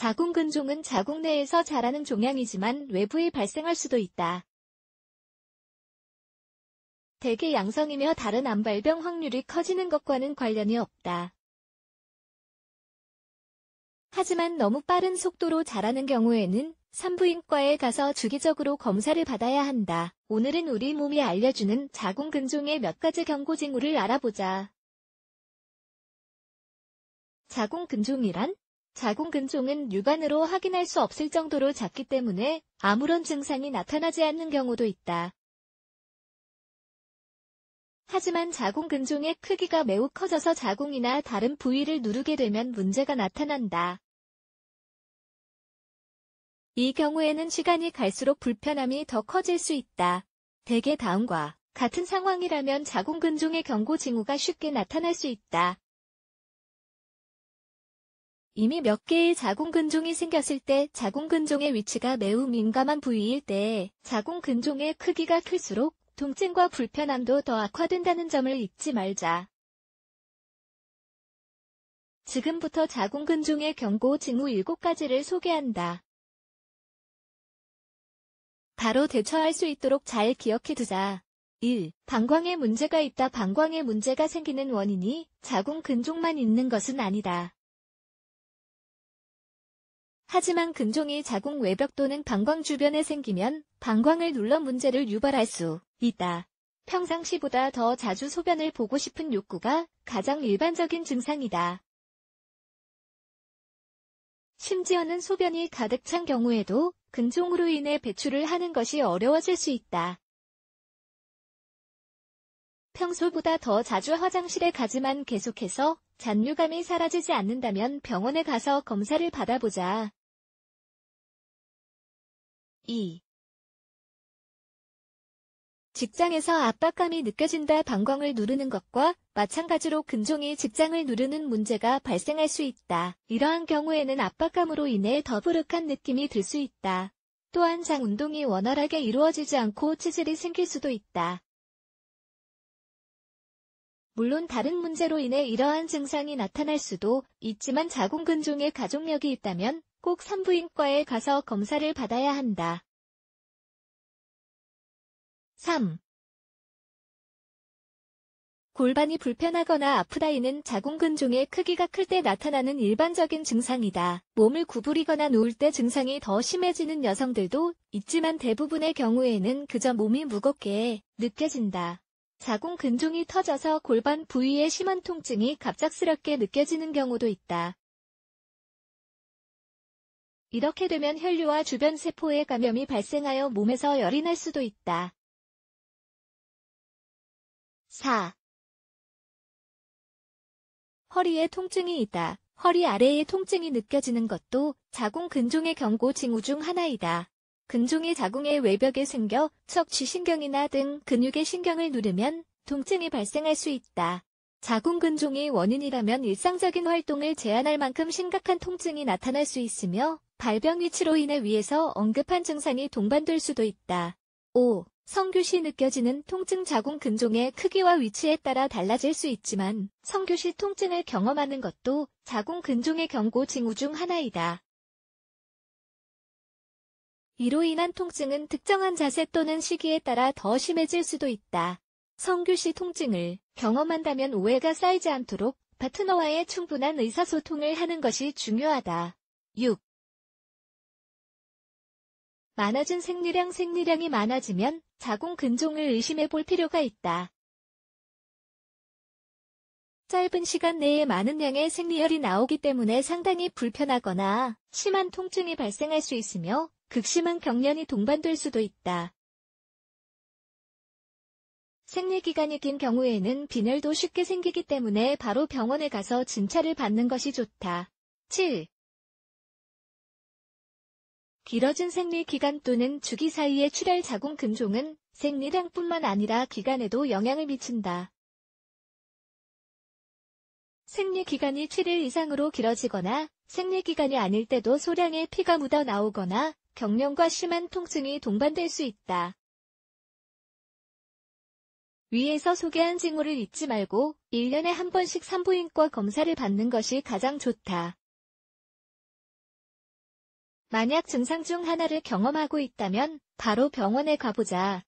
자궁근종은 자궁 내에서 자라는 종양이지만 외부에 발생할 수도 있다. 대개 양성이며 다른 암발병 확률이 커지는 것과는 관련이 없다. 하지만 너무 빠른 속도로 자라는 경우에는 산부인과에 가서 주기적으로 검사를 받아야 한다. 오늘은 우리 몸이 알려주는 자궁근종의 몇 가지 경고 징후를 알아보자. 자궁근종이란? 자궁근종은 육안으로 확인할 수 없을 정도로 작기 때문에 아무런 증상이 나타나지 않는 경우도 있다. 하지만 자궁근종의 크기가 매우 커져서 자궁이나 다른 부위를 누르게 되면 문제가 나타난다. 이 경우에는 시간이 갈수록 불편함이 더 커질 수 있다. 대개 다음과 같은 상황이라면 자궁근종의 경고 징후가 쉽게 나타날 수 있다. 이미 몇 개의 자궁근종이 생겼을 때 자궁근종의 위치가 매우 민감한 부위일 때 자궁근종의 크기가 클수록 통증과 불편함도 더 악화된다는 점을 잊지 말자. 지금부터 자궁근종의 경고 징후 7가지를 소개한다. 바로 대처할 수 있도록 잘 기억해두자. 1. 방광에 문제가 있다. 방광에 문제가 생기는 원인이 자궁근종만 있는 것은 아니다. 하지만 근종이 자궁 외벽 또는 방광 주변에 생기면 방광을 눌러 문제를 유발할 수 있다. 평상시보다 더 자주 소변을 보고 싶은 욕구가 가장 일반적인 증상이다. 심지어는 소변이 가득 찬 경우에도 근종으로 인해 배출을 하는 것이 어려워질 수 있다. 평소보다 더 자주 화장실에 가지만 계속해서 잔류감이 사라지지 않는다면 병원에 가서 검사를 받아보자. 2. 직장에서 압박감이 느껴진다 방광을 누르는 것과 마찬가지로 근종이 직장을 누르는 문제가 발생할 수 있다. 이러한 경우에는 압박감으로 인해 더부룩한 느낌이 들 수 있다. 또한 장 운동이 원활하게 이루어지지 않고 치질이 생길 수도 있다. 물론 다른 문제로 인해 이러한 증상이 나타날 수도 있지만 자궁근종에 가족력이 있다면 꼭 산부인과에 가서 검사를 받아야 한다. 3. 골반이 불편하거나 아프다이는 자궁근종의 크기가 클 때 나타나는 일반적인 증상이다. 몸을 구부리거나 누울 때 증상이 더 심해지는 여성들도 있지만 대부분의 경우에는 그저 몸이 무겁게 느껴진다. 자궁근종이 터져서 골반 부위에 심한 통증이 갑작스럽게 느껴지는 경우도 있다. 이렇게 되면 혈류와 주변 세포에 감염이 발생하여 몸에서 열이 날 수도 있다. 4. 허리에 통증이 있다. 허리 아래에 통증이 느껴지는 것도 자궁 근종의 경고 징후 중 하나이다. 근종이 자궁의 외벽에 생겨 척추신경이나 등 근육의 신경을 누르면 통증이 발생할 수 있다. 자궁 근종이 원인이라면 일상적인 활동을 제한할 만큼 심각한 통증이 나타날 수 있으며 발병 위치로 인해 위에서 언급한 증상이 동반될 수도 있다. 5. 성교시 느껴지는 통증 자궁 근종의 크기와 위치에 따라 달라질 수 있지만 성교시 통증을 경험하는 것도 자궁 근종의 경고 징후 중 하나이다. 이로 인한 통증은 특정한 자세 또는 시기에 따라 더 심해질 수도 있다. 성교시 통증을 경험한다면 오해가 쌓이지 않도록 파트너와의 충분한 의사소통을 하는 것이 중요하다. 6. 많아진 생리량 생리량이 많아지면 자궁 근종을 의심해 볼 필요가 있다. 짧은 시간 내에 많은 양의 생리혈이 나오기 때문에 상당히 불편하거나 심한 통증이 발생할 수 있으며 극심한 경련이 동반될 수도 있다. 생리기간이 긴 경우에는 빈혈도 쉽게 생기기 때문에 바로 병원에 가서 진찰을 받는 것이 좋다. 7. 길어진 생리 기간 또는 주기 사이의 출혈 자궁 근종은 생리량뿐만 아니라 기간에도 영향을 미친다. 생리 기간이 7일 이상으로 길어지거나 생리 기간이 아닐 때도 소량의 피가 묻어 나오거나 경련과 심한 통증이 동반될 수 있다. 위에서 소개한 징후를 잊지 말고 1년에 한 번씩 산부인과 검사를 받는 것이 가장 좋다. 만약 증상 중 하나를 경험하고 있다면 바로 병원에 가보자.